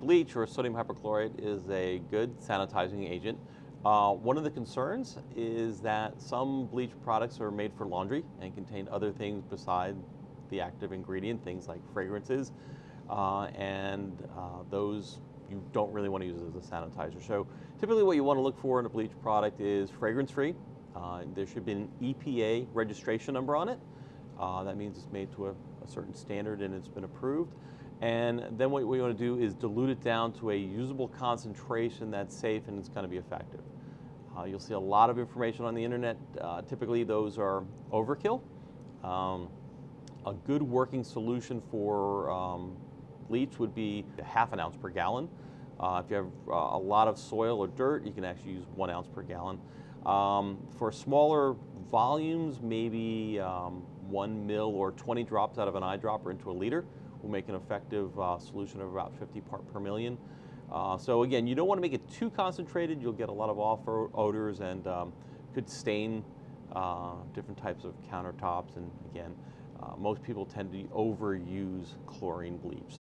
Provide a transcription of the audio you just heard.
Bleach or sodium hypochlorite is a good sanitizing agent. Uh, one of the concerns is that some bleach products are made for laundry and contain other things besides the active ingredient, things like fragrances, uh, and uh, those you don't really want to use as a sanitizer. So typically what you want to look for in a bleach product is fragrance-free. Uh, there should be an EPA registration number on it. Uh, that means it's made to a, a certain standard and it's been approved. And then what we want to do is dilute it down to a usable concentration that's safe and it's going to be effective. Uh, you'll see a lot of information on the internet. Uh, typically those are overkill. Um, a good working solution for um, bleach would be half an ounce per gallon. Uh, if you have uh, a lot of soil or dirt, you can actually use one ounce per gallon. Um, for smaller volumes, maybe um, one mil or 20 drops out of an eyedropper into a liter will make an effective uh, solution of about 50 part per million. Uh, so again, you don't want to make it too concentrated. You'll get a lot of off odors and um, could stain uh, different types of countertops. And again, uh, most people tend to overuse chlorine bleach.